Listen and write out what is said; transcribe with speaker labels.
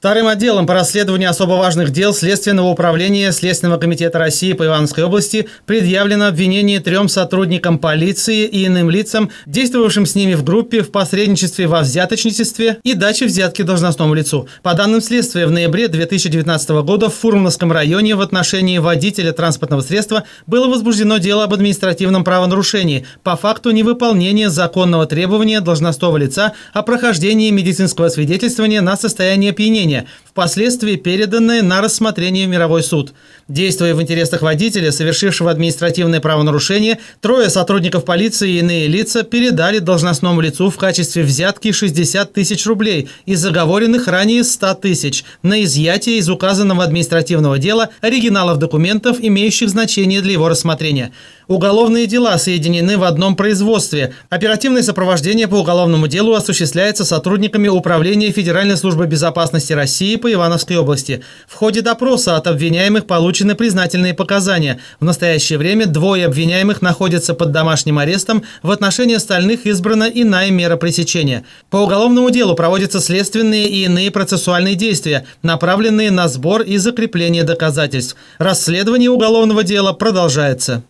Speaker 1: Вторым отделом по расследованию особо важных дел Следственного управления Следственного комитета России по Ивановской области предъявлено обвинение трем сотрудникам полиции и иным лицам, действовавшим с ними в группе в посредничестве во взяточничестве и даче взятки должностному лицу. По данным следствия, в ноябре 2019 года в Фурмановском районе в отношении водителя транспортного средства было возбуждено дело об административном правонарушении по факту невыполнения законного требования должностного лица о прохождении медицинского свидетельствования на состояние опьянения обвинения, впоследствии переданное на рассмотрение в мировой суд. Действуя в интересах водителя, совершившего административное правонарушение, трое сотрудников полиции и иные лица передали должностному лицу в качестве взятки 60 тысяч рублей и заговоренных ранее 100 тысяч на изъятие из указанного административного дела оригиналов документов, имеющих значение для его рассмотрения. Уголовные дела соединены в одном производстве. Оперативное сопровождение по уголовному делу осуществляется сотрудниками Управления Федеральной службы безопасности России по Ивановской области. В ходе допроса от обвиняемых получены признательные показания. В настоящее время двое обвиняемых находятся под домашним арестом, в отношении остальных избрана иная мера пресечения. По уголовному делу проводятся следственные и иные процессуальные действия, направленные на сбор и закрепление доказательств. Расследование уголовного дела продолжается.